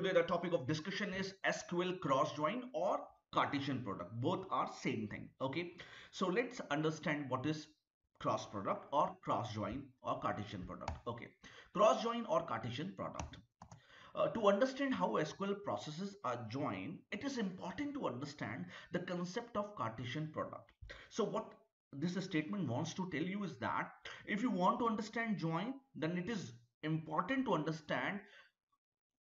today the topic of discussion is SQL cross join or Cartesian product. Both are same thing. Okay. So let's understand what is cross product or cross join or Cartesian product. Okay. Cross join or Cartesian product. Uh, to understand how SQL processes are joined, it is important to understand the concept of Cartesian product. So what this statement wants to tell you is that if you want to understand join, then it is important to understand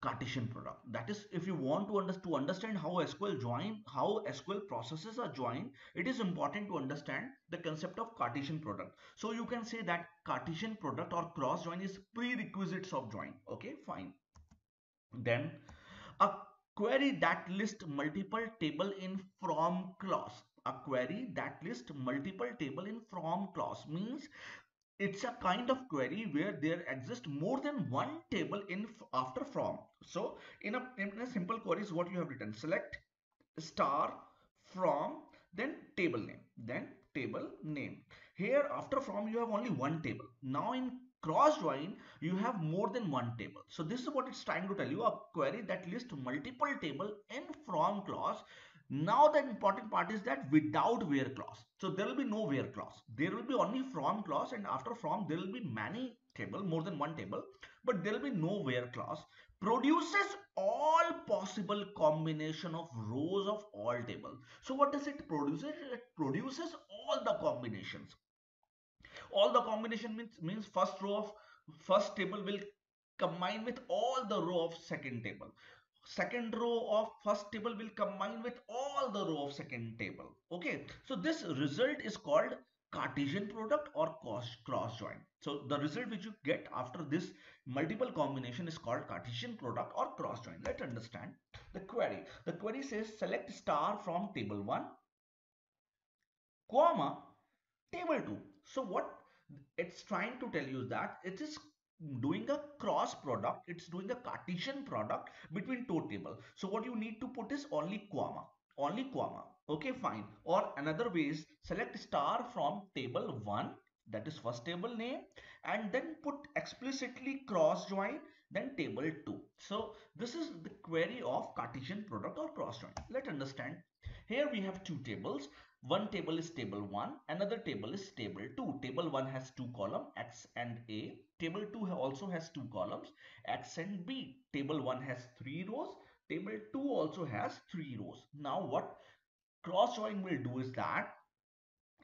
Cartesian product. That is, if you want to, under to understand how SQL join, how SQL processes are joined, it is important to understand the concept of Cartesian product. So you can say that Cartesian product or cross join is prerequisites of join. Okay, fine. Then a query that lists multiple table in from clause. A query that lists multiple table in from clause means it's a kind of query where there exists more than one table in after from. So in a in a simple query is what you have written. Select star from then table name then table name. Here after from you have only one table. Now in cross join you have more than one table. So this is what it's trying to tell you. A query that lists multiple table in from clause now the important part is that without where clause. So there will be no where clause. There will be only from clause and after from there will be many table, more than one table, but there will be no where clause. Produces all possible combination of rows of all table. So what does it produce? It produces all the combinations. All the combination means, means first row of first table will combine with all the row of second table second row of first table will combine with the row of second table. Okay so this result is called Cartesian product or cross join. So the result which you get after this multiple combination is called Cartesian product or cross join. Let's understand the query. The query says select star from table 1 comma table 2 so what it's trying to tell you that it is doing a cross product. It's doing a cartesian product between two tables so what you need to put is only comma only comma okay fine or another way is select star from table 1 that is first table name and then put explicitly cross join then table 2 so this is the query of cartesian product or cross join let's understand here we have two tables one table is table 1, another table is table 2. Table 1 has two columns, X and A. Table 2 also has two columns, X and B. Table 1 has three rows. Table 2 also has three rows. Now what cross join will do is that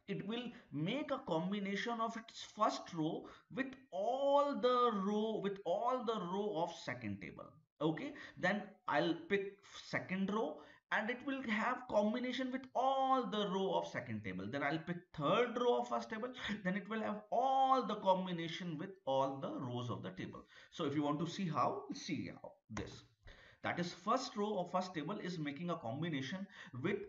it will make a combination of its first row with all the row with all the row of second table. Okay? Then i'll pick second row and it will have combination with all the row of second table. Then i'll pick third row of first table. Then it will have all the combination with all the rows of the table. So if you want to see how see how this that is first row of first table is making a combination with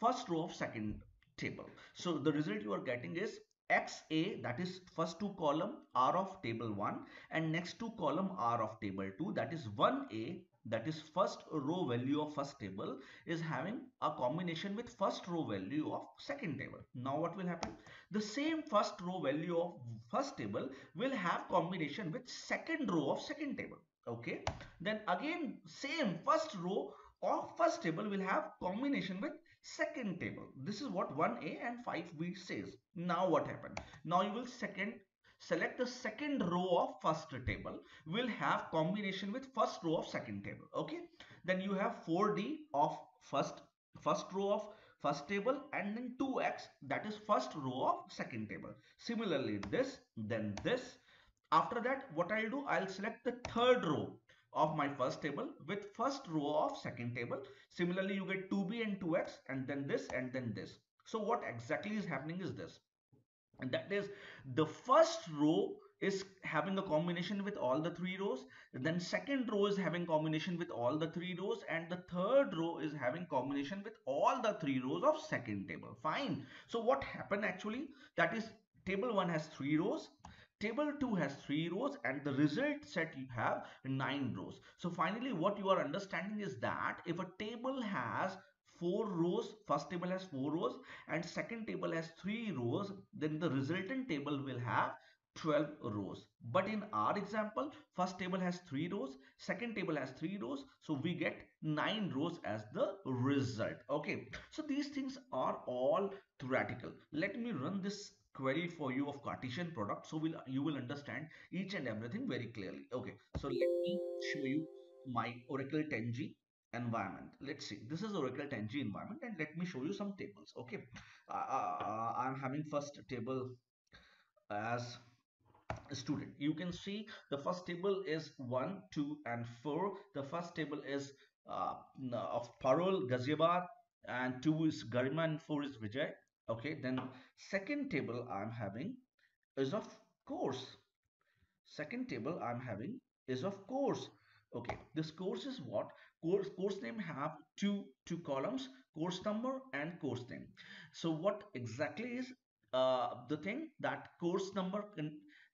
first row of second table so the result you are getting is xa that is first two column R of table 1 and next two column R of table 2 that is 1a that is first row value of first table is having a combination with first row value of second table. Now what will happen? The same first row value of first table will have combination with second row of second table. Okay. Then again same first row of first table will have combination with second table. This is what 1a and 5b says. Now what happened? Now you will second select the second row of first table will have combination with first row of second table okay then you have 4d of first first row of first table and then 2x that is first row of second table similarly this then this after that what i'll do i'll select the third row of my first table with first row of second table. Similarly you get 2b and 2x and then this and then this. So what exactly is happening is this. And that is the first row is having a combination with all the three rows. Then second row is having combination with all the three rows. And the third row is having combination with all the three rows of second table. Fine. So what happened actually? That is table 1 has three rows table 2 has three rows and the result set you have nine rows. So finally what you are understanding is that if a table has four rows first table has four rows and second table has three rows then the resultant table will have 12 rows. But in our example first table has three rows second table has three rows. So we get nine rows as the result. Okay. So these things are all theoretical. Let me run this query for you of Cartesian product so will you will understand each and everything very clearly. Okay so let me show you my Oracle 10G environment. Let's see. This is Oracle 10G environment and let me show you some tables. Okay uh, uh, uh I'm having first table as student. You can see the first table is 1 2 and 4 the first table is uh, of Parul Ghaziabad and 2 is Garima and 4 is Vijay okay then second table I'm having is of course. Second table I'm having is of course. Okay this course is what? Course course name have two two columns course number and course name. So what exactly is uh, the thing? That course number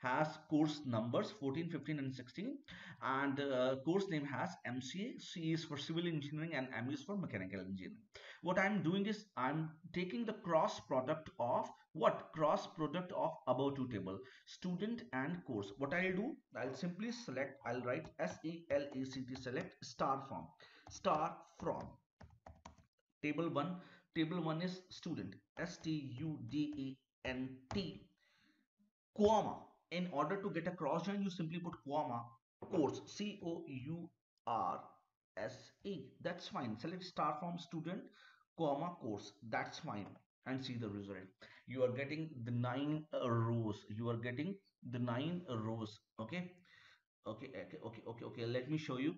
has course numbers 14 15 and 16 and uh, course name has mca c is for civil engineering and m is for mechanical engineering what i'm doing is i'm taking the cross product of what? Cross product of above two table student and course. What i'll do? I'll simply select i'll write s e l e c t select star from star from table 1 table 1 is student. S t u d e n t. Comma. In order to get a cross join you simply put comma course. C o u r s e. That's fine. Select star from student comma course. That's fine. And see the result. You are getting the nine rows. You are getting the nine rows. Okay? Okay okay okay okay okay. Let me show you.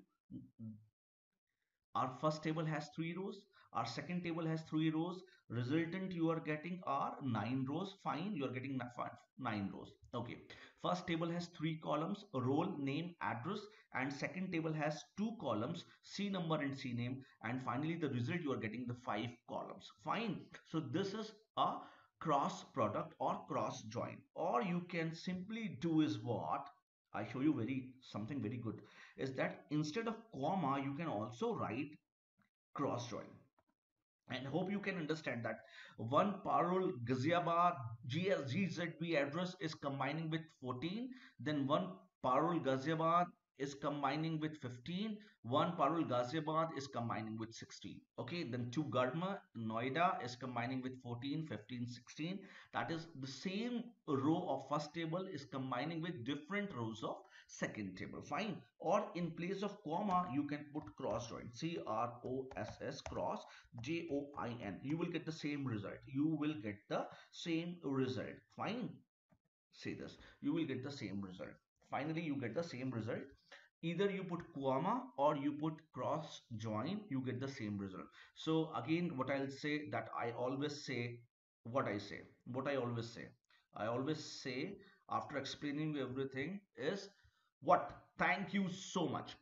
Our first table has three rows. Our second table has three rows. Resultant you are getting are nine rows. Fine. You are getting nine rows. Okay first table has three columns roll name address and second table has two columns c number and c name and finally the result you are getting the five columns. Fine. So this is a cross product or cross join. Or you can simply do is what? I show you very something very good. Is that instead of comma you can also write cross join and hope you can understand that one Parul Ghaziabad GSGZB address is combining with 14 then one Parul Ghaziabad is combining with 15 one Parul Ghaziabad is combining with 16 okay then two Garima Noida is combining with 14 15 16 that is the same row of first table is combining with different rows of second table. Fine. Or in place of comma you can put cross join. C r o s s cross j o i n. You will get the same result. You will get the same result. Fine. Say this. You will get the same result. Finally you get the same result. Either you put comma or you put cross join you get the same result. So again what i'll say that i always say what i say. What i always say. I always say after explaining everything is what? Thank you so much.